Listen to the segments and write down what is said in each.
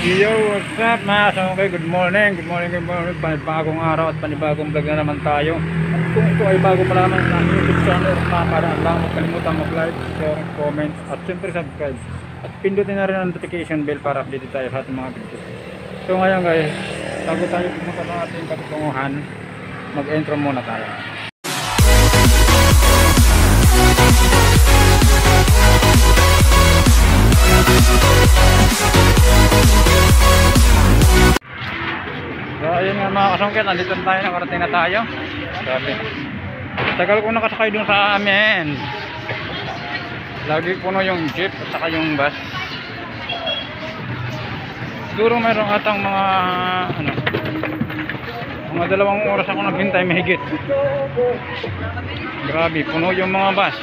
Yo, what's up mga kasama Good morning, good morning, good morning. Panibagong araw at panibagong vlog na naman tayo. At kung ito ay bago pa lamang aking YouTube channel Paparaan lang, huwag kalimutan mag-like, share, comment At syempre subscribe. At pindutin na rin ang notification bell para update tayo sa ating mga videos. So ngayon guys, bago tayo pumunta sa ating katutunguhan Mag-intro muna tayo kasungkit, nandito na tayo, nakarating na tayo. Sabi. Tagal ko nakasakay dun sa amin. Lagi puno yung jeep at saka yung bus. Siguro mayroong atang mga ano mga dalawang oras ako naghintay mahigit. Grabe, puno yung mga bus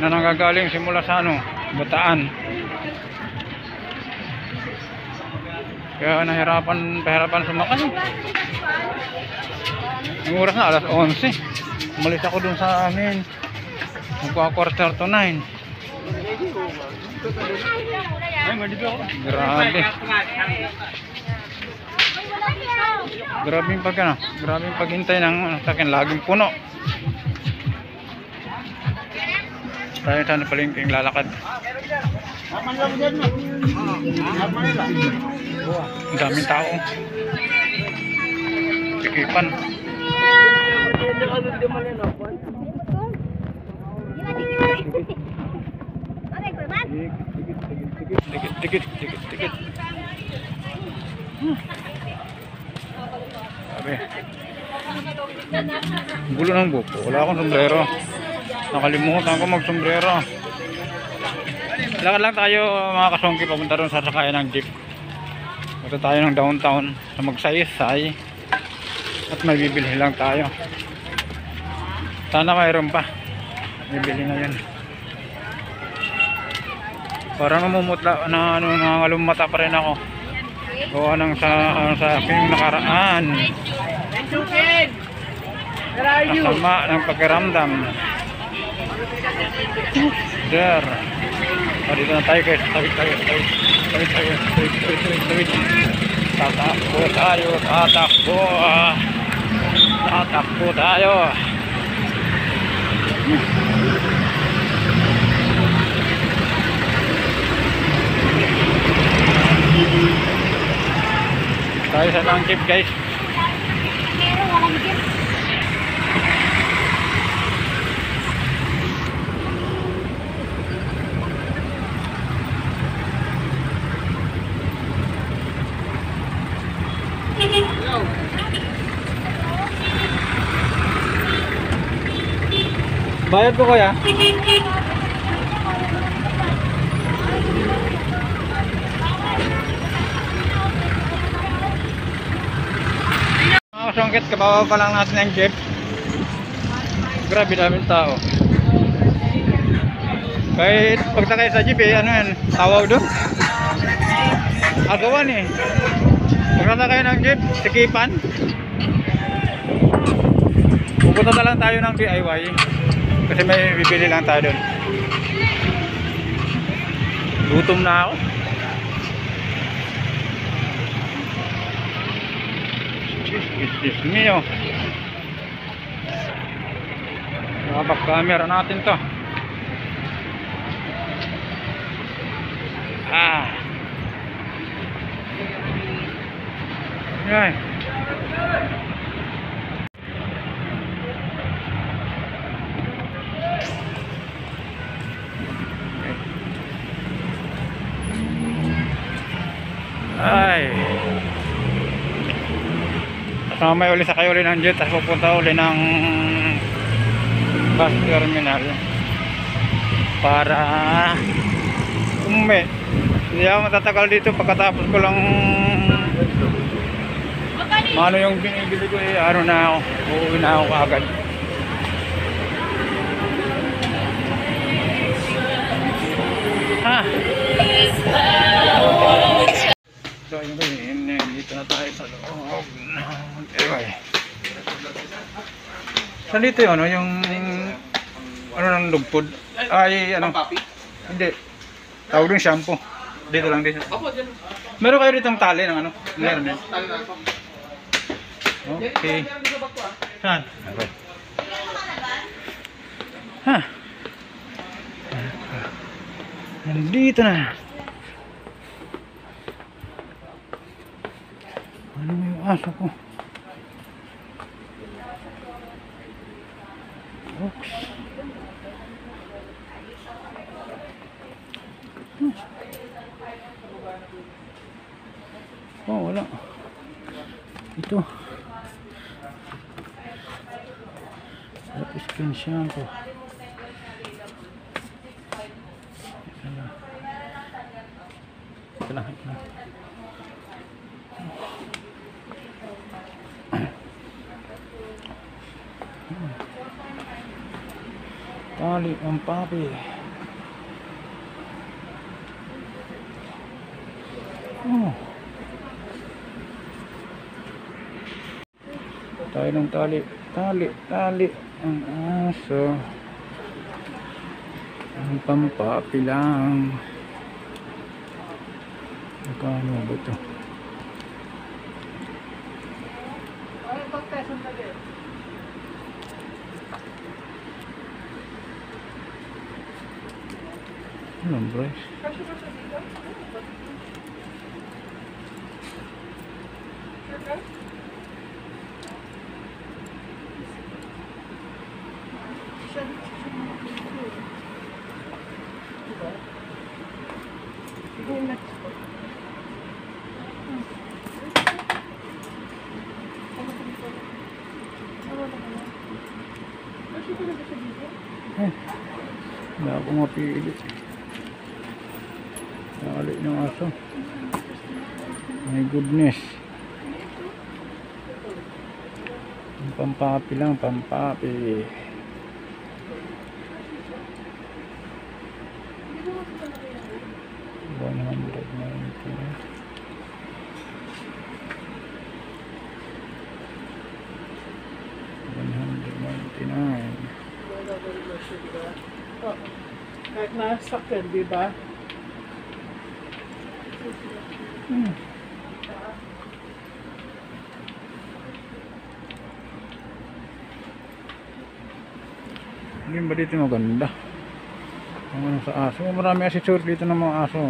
na nanggagaling simula sa ano, Bataan. Kaya nahirapan, pahirapan sumakay. Yung oras na, alas 11. Umalis ako dun sa amin. Magpa quarter to 9. Grabe. Grabe yung pag ano, grabe yung paghintay ng ano, sa akin, laging puno. Tayo sana palengke yung lalakad. Ang daming tao. Sikipan. Dikit, dikit, dikit, dikit. Hmm. Sabi. Gulo ng buko. Wala akong sombrero. Nakalimutan ko mag-sombrero. Lakad lang tayo mga kasongki papunta ron sa sakayan ng jeep. Punta tayo ng downtown sa magsaysay. At may bibili lang tayo. Sana mayroon pa. Bibili na yan. Parang namumutla na ano nangalumata pa rin ako. Gawa ng sa ano, sa aking nakaraan. Kasama ng pakiramdam. There. Oh, dito na tayo guys. Tawid tayo. Tawid. Tawid tayo. Tawid, tawid, tawid, tawid. Tatakbo tayo. Tatakbo. Tatakbo tayo. Tayo sa lang jeep guys. Bayad ko kuya. Mga kasungkit, kabawa pa lang natin ang jeep. Grabe daming tao. Kahit pagtakay sa jeep eh, ano yan, tawaw doon. Agawan eh. Pagtakay ng jeep, sikipan. Pupunta na lang tayo ng DIY. Kasi may bibili lang tayo doon. Gutom na ako. Me oh. Nakabak camera natin to. Ah. Yan. Ay. Kasama uli sa kayo uli ng jet tapos pupunta uli ng bus terminal para umuwi. Hindi ako matatagal dito pagkatapos ko lang Mano yung binibili ko eh, ano na ako, uuwi na ako kaagad. Ha? Ayun ko yun, dito na tayo sa loob ng Eroy. Saan dito yun, ano, yung ano ng lugpod? Ay, ano? Hindi. Tawag yung shampoo. Dito lang dito. Meron kayo ditong tali ng ano? Meron din. Na ako. Okay. Dito? Saan? Okay. Ha? Nandito na. Ano yung aso ko? Oops. Hmm. Oh, wala. Ito. Tapos skin shampoo. Ito lang. Ito lang. Ito lang. Tali ang papi. Oh. Tayo ng tali. Tali, tali. Ang aso. Ang pampapi lang. Magkano ba ito? Ano, Bryce? Eh, wala akong mapili. Aso. My goodness. Pampapi lang, pampapi. Kahit nasakyan, di ba? Hmm. Hindi ba dito maganda? Ang ano sa aso? Marami accessory dito ng mga aso.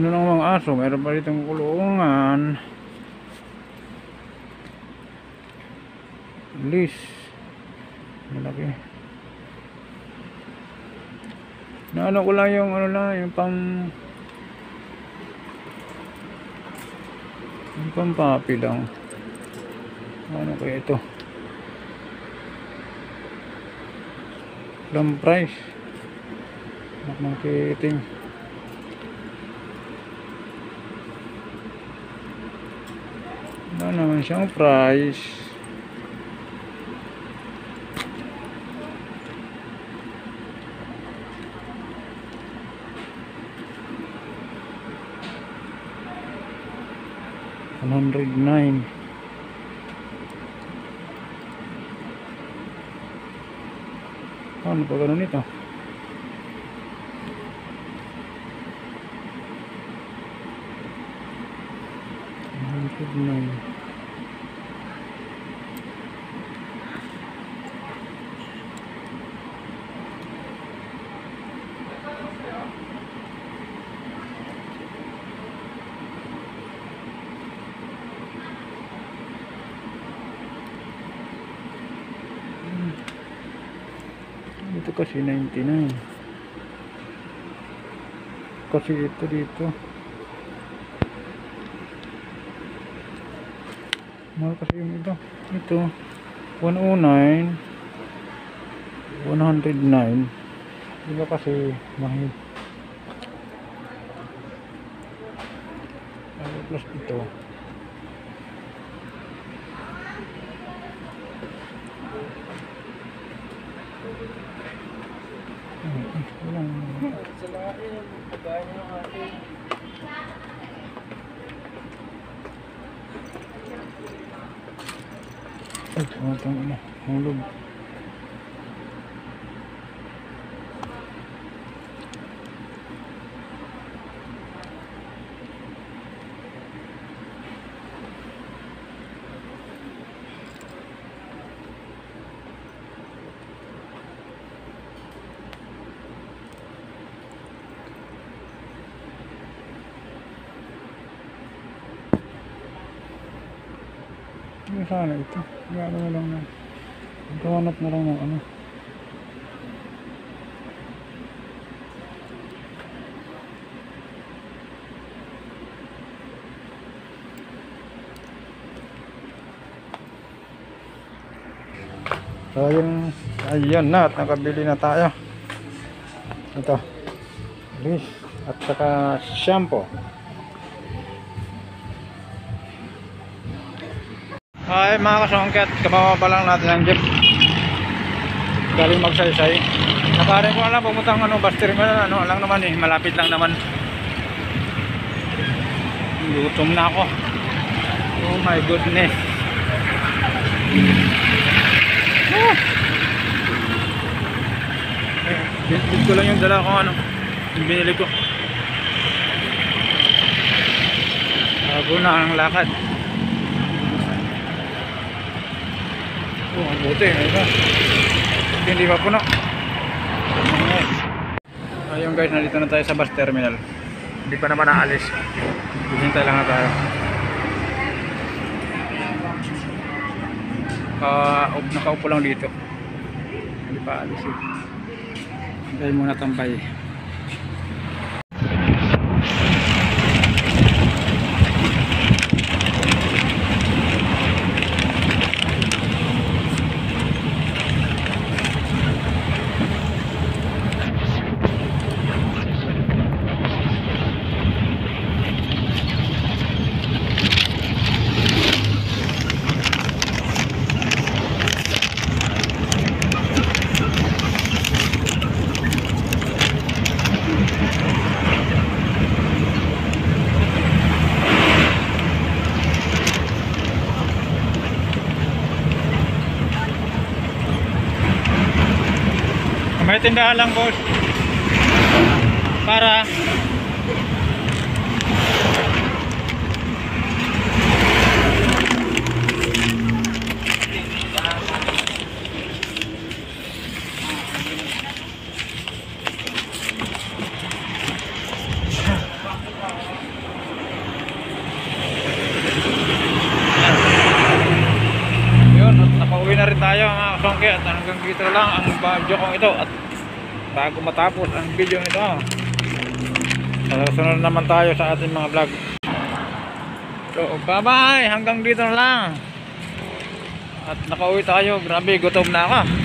Ano ng mga aso? Meron pa dito kulungan. Leash. Malaki. Na ano ko lang yung ano lang, yung pang yung pang papi lang. Ano kaya ito? Plum price. Anak ng kiting. Wala naman siyang price. One hundred nine. Ano pa ganun ito? One hundred nine. Ito kasi 99. Kasi ito dito. Mahal kasi yung ito. Ito. 109. 109. Iba kasi mahal. Ano plus ito. Ating Ay, tumatang ina. Hulog. Sana ito? Gano na lang na. Gawanap na lang ng ano. So, ayun, ayun na at nakabili na tayo. Ito. Lish. At saka shampoo. Ay mga kasongkat, kababa lang natin ang jeep. Galing magsaysay. Nakarin ko alam, pumutang ano, bus terminal, ano lang naman eh, malapit lang naman. Gutom na ako. Oh my goodness. Ah. Eh, ko lang yung dala ko ano, yung binili ko. Bago na ang lakad. Oh, ang buti. Ito. Hindi pa puno. Ayun. Ayun guys, nandito na tayo sa bus terminal. Hindi pa naman naalis. Hintay lang na tayo. Ka nakaupo lang dito. Hindi pa alis eh. Hintay muna tambay. May tindahan lang boss. Para Yun, at nakauwi na rin tayo mga kasongke at hanggang dito lang ang video kong ito at bago matapos ang video nito. Sa susunod naman tayo sa ating mga vlog. So bye bye hanggang dito na lang. At nakauwi tayo. Grabe gutom na ako